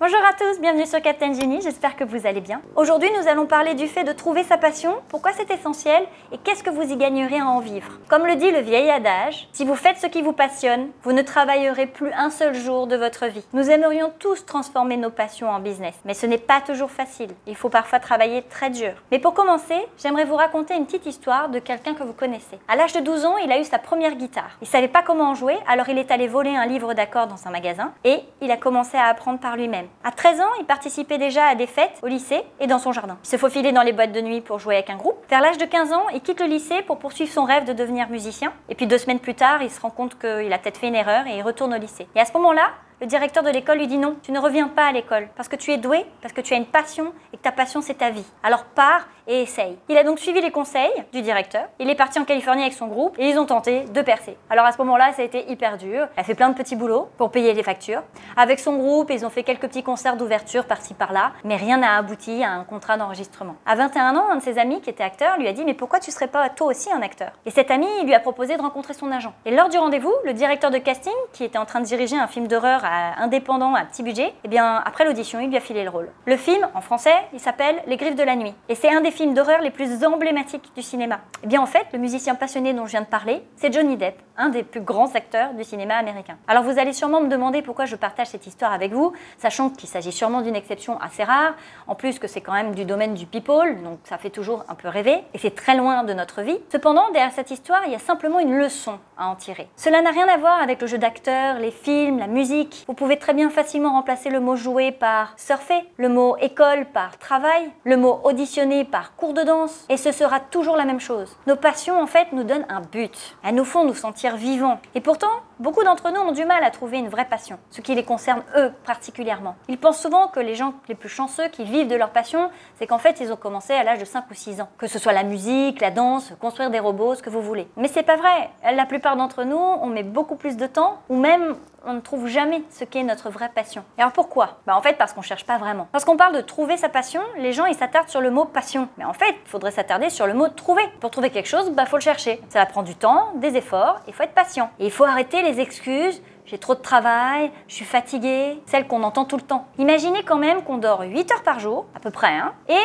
Bonjour à tous, bienvenue sur Captain Genie, j'espère que vous allez bien. Aujourd'hui nous allons parler du fait de trouver sa passion, pourquoi c'est essentiel et qu'est-ce que vous y gagnerez à en vivre. Comme le dit le vieil adage, si vous faites ce qui vous passionne, vous ne travaillerez plus un seul jour de votre vie. Nous aimerions tous transformer nos passions en business, mais ce n'est pas toujours facile, il faut parfois travailler très dur. Mais pour commencer, j'aimerais vous raconter une petite histoire de quelqu'un que vous connaissez. À l'âge de 12 ans, il a eu sa première guitare. Il savait pas comment en jouer, alors il est allé voler un livre d'accords dans un magasin et il a commencé à apprendre par lui-même. À 13 ans, il participait déjà à des fêtes au lycée et dans son jardin. Il se faufilait dans les boîtes de nuit pour jouer avec un groupe. Vers l'âge de 15 ans, il quitte le lycée pour poursuivre son rêve de devenir musicien. Et puis deux semaines plus tard, il se rend compte qu'il a peut-être fait une erreur et il retourne au lycée. Et à ce moment-là, le directeur de l'école lui dit non, tu ne reviens pas à l'école parce que tu es doué, parce que tu as une passion et que ta passion c'est ta vie. Alors pars et essaye. Il a donc suivi les conseils du directeur. Il est parti en Californie avec son groupe et ils ont tenté de percer. Alors à ce moment-là, ça a été hyper dur. Il a fait plein de petits boulots pour payer les factures. Avec son groupe, ils ont fait quelques petits concerts d'ouverture par-ci par-là, mais rien n'a abouti à un contrat d'enregistrement. À 21 ans, un de ses amis qui était acteur lui a dit mais pourquoi tu serais pas toi aussi un acteur? Et cet ami lui a proposé de rencontrer son agent. Et lors du rendez-vous, le directeur de casting, qui était en train de diriger un film d'horreur indépendant à petit budget, eh bien après l'audition, il lui a filé le rôle. Le film, en français, il s'appelle Les Griffes de la nuit. Et c'est un des films d'horreur les plus emblématiques du cinéma. Eh bien en fait, le musicien passionné dont je viens de parler, c'est Johnny Depp, un des plus grands acteurs du cinéma américain. Alors vous allez sûrement me demander pourquoi je partage cette histoire avec vous, sachant qu'il s'agit sûrement d'une exception assez rare, en plus que c'est quand même du domaine du people, donc ça fait toujours un peu rêver, et c'est très loin de notre vie. Cependant, derrière cette histoire, il y a simplement une leçon à en tirer. Cela n'a rien à voir avec le jeu d'acteur, les films, la musique. Vous pouvez très bien facilement remplacer le mot jouer par surfer, le mot école par travail, le mot auditionner par cours de danse, et ce sera toujours la même chose. Nos passions, en fait, nous donnent un but. Elles nous font nous sentir vivants. Et pourtant, beaucoup d'entre nous ont du mal à trouver une vraie passion, ce qui les concerne eux particulièrement. Ils pensent souvent que les gens les plus chanceux qui vivent de leur passion, c'est qu'en fait, ils ont commencé à l'âge de 5 ou 6 ans. Que ce soit la musique, la danse, construire des robots, ce que vous voulez. Mais c'est pas vrai. La plupart d'entre nous, on met beaucoup plus de temps, ou même on ne trouve jamais ce qu'est notre vraie passion. Et alors pourquoi? Bah En fait parce qu'on cherche pas vraiment. Lorsqu'on parle de trouver sa passion, les gens ils s'attardent sur le mot passion. Mais en fait, il faudrait s'attarder sur le mot trouver. Pour trouver quelque chose, bah faut le chercher. Ça prend du temps, des efforts, il faut être patient. Et il faut arrêter les excuses j'ai trop de travail, je suis fatiguée, celles qu'on entend tout le temps. Imaginez quand même qu'on dort 8 heures par jour, à peu près, hein, et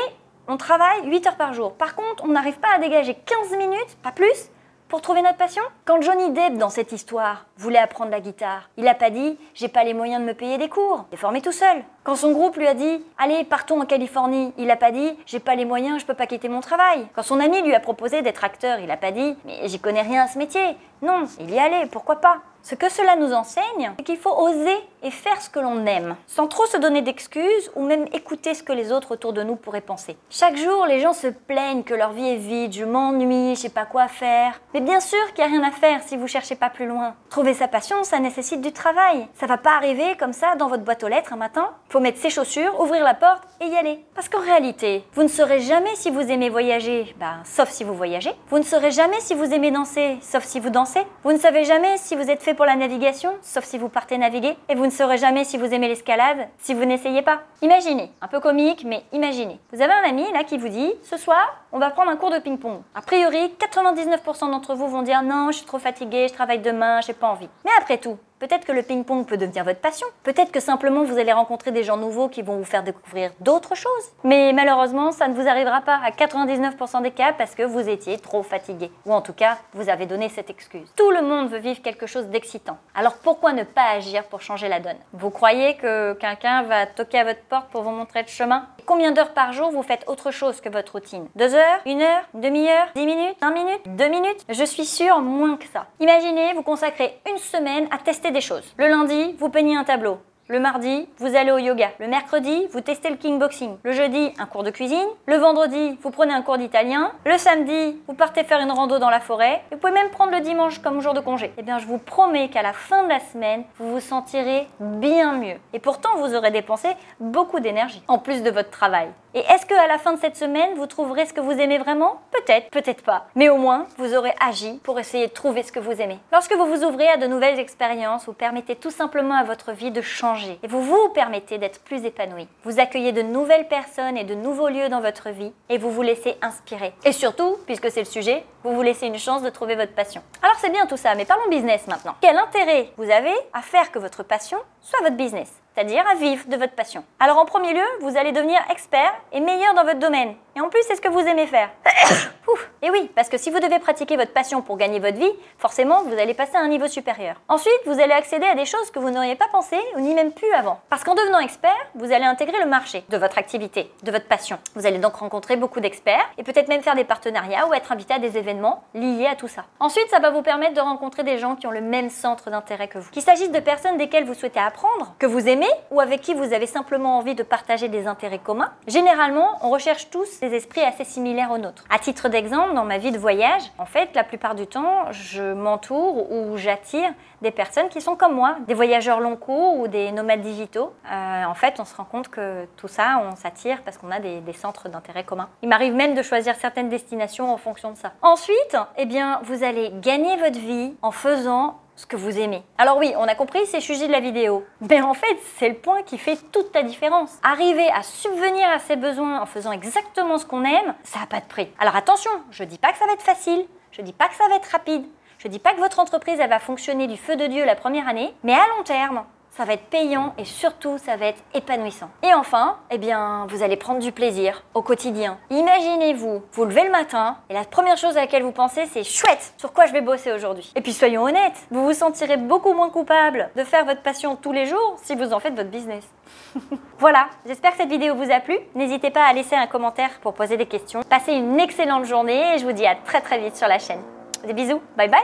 on travaille 8 heures par jour. Par contre, on n'arrive pas à dégager 15 minutes, pas plus, pour trouver notre passion Quand Johnny Depp, dans cette histoire, voulait apprendre la guitare, il n'a pas dit j'ai pas les moyens de me payer des cours, il est formé tout seul. Quand son groupe lui a dit allez partons en Californie, il n'a pas dit j'ai pas les moyens, je peux pas quitter mon travail. Quand son ami lui a proposé d'être acteur, il n'a pas dit mais j'y connais rien à ce métier. Non, il y allait, pourquoi pas? Ce que cela nous enseigne, c'est qu'il faut oser et faire ce que l'on aime, sans trop se donner d'excuses ou même écouter ce que les autres autour de nous pourraient penser. Chaque jour, les gens se plaignent que leur vie est vide, je m'ennuie, je sais pas quoi faire. Mais bien sûr qu'il n'y a rien à faire si vous cherchez pas plus loin. Trouver sa passion, ça nécessite du travail. Ça va pas arriver comme ça dans votre boîte aux lettres un matin. Faut mettre ses chaussures, ouvrir la porte et y aller. Parce qu'en réalité, vous ne saurez jamais si vous aimez voyager, bah, sauf si vous voyagez. Vous ne saurez jamais si vous aimez danser, sauf si vous dansez. Vous ne savez jamais si vous êtes fait pour la navigation, sauf si vous partez naviguer. Et vous ne saurez jamais si vous aimez l'escalade, si vous n'essayez pas. Imaginez, un peu comique, mais imaginez. Vous avez un ami là qui vous dit, ce soir, on va prendre un cours de ping-pong. A priori, 99% d'entre vous vont dire non, je suis trop fatigué, je travaille demain, j'ai pas envie. Mais après tout, Peut-être que le ping-pong peut devenir votre passion. Peut-être que simplement vous allez rencontrer des gens nouveaux qui vont vous faire découvrir d'autres choses. Mais malheureusement, ça ne vous arrivera pas à 99% des cas parce que vous étiez trop fatigué. Ou en tout cas, vous avez donné cette excuse. Tout le monde veut vivre quelque chose d'excitant. Alors pourquoi ne pas agir pour changer la donne? Vous croyez que quelqu'un va toquer à votre porte pour vous montrer le chemin? Combien d'heures par jour vous faites autre chose que votre routine? Deux heures Une heure demi-heure Dix minutes Un minute Deux minutes? Je suis sûre moins que ça. Imaginez, vous consacrez une semaine à tester Le lundi, vous peignez un tableau. Le mardi, vous allez au yoga. Le mercredi, vous testez le kickboxing. Le jeudi, un cours de cuisine. Le vendredi, vous prenez un cours d'italien. Le samedi, vous partez faire une rando dans la forêt. Vous pouvez même prendre le dimanche comme jour de congé. Eh bien, je vous promets qu'à la fin de la semaine, vous vous sentirez bien mieux. Et pourtant, vous aurez dépensé beaucoup d'énergie, en plus de votre travail. Et est-ce qu'à la fin de cette semaine, vous trouverez ce que vous aimez vraiment? Peut-être, peut-être pas. Mais au moins, vous aurez agi pour essayer de trouver ce que vous aimez. Lorsque vous vous ouvrez à de nouvelles expériences, vous permettez tout simplement à votre vie de changer. Et vous vous permettez d'être plus épanoui. Vous accueillez de nouvelles personnes et de nouveaux lieux dans votre vie et vous vous laissez inspirer. Et surtout, puisque c'est le sujet, vous vous laissez une chance de trouver votre passion. Alors c'est bien tout ça, mais parlons business maintenant. Quel intérêt vous avez à faire que votre passion soit votre business c'est-à-dire à vivre de votre passion? Alors en premier lieu, vous allez devenir expert et meilleur dans votre domaine. Et en plus, c'est ce que vous aimez faire. et oui, parce que si vous devez pratiquer votre passion pour gagner votre vie, forcément, vous allez passer à un niveau supérieur. Ensuite, vous allez accéder à des choses que vous n'auriez pas pensé ou ni même pu avant. Parce qu'en devenant expert, vous allez intégrer le marché de votre activité, de votre passion. Vous allez donc rencontrer beaucoup d'experts et peut-être même faire des partenariats ou être invité à des événements liés à tout ça. Ensuite, ça va vous permettre de rencontrer des gens qui ont le même centre d'intérêt que vous. Qu'il s'agisse de personnes desquelles vous souhaitez apprendre, que vous aimez ou avec qui vous avez simplement envie de partager des intérêts communs, généralement, on recherche tous des esprits assez similaires aux nôtres. À titre d'exemple, dans ma vie de voyage, en fait, la plupart du temps, je m'entoure ou j'attire des personnes qui sont comme moi, des voyageurs long cours ou des nomades digitaux. Euh, en fait, on se rend compte que tout ça, on s'attire parce qu'on a des, des centres d'intérêt communs. Il m'arrive même de choisir certaines destinations en fonction de ça. Ensuite, eh bien, vous allez gagner votre vie en faisant ce que vous aimez. Alors oui, on a compris, c'est sujet de la vidéo. Mais en fait, c'est le point qui fait toute la différence. Arriver à subvenir à ses besoins en faisant exactement ce qu'on aime, ça n'a pas de prix. Alors attention, je dis pas que ça va être facile, je dis pas que ça va être rapide, je dis pas que votre entreprise va fonctionner du feu de Dieu la première année, mais à long terme, ça va être payant et surtout ça va être épanouissant. Et enfin, eh bien, vous allez prendre du plaisir au quotidien. Imaginez-vous, vous levez le matin et la première chose à laquelle vous pensez c'est chouette, sur quoi je vais bosser aujourd'hui. Et puis soyons honnêtes, vous vous sentirez beaucoup moins coupable de faire votre passion tous les jours si vous en faites votre business. voilà, j'espère que cette vidéo vous a plu. N'hésitez pas à laisser un commentaire pour poser des questions. Passez une excellente journée et je vous dis à très très vite sur la chaîne. Des bisous, bye bye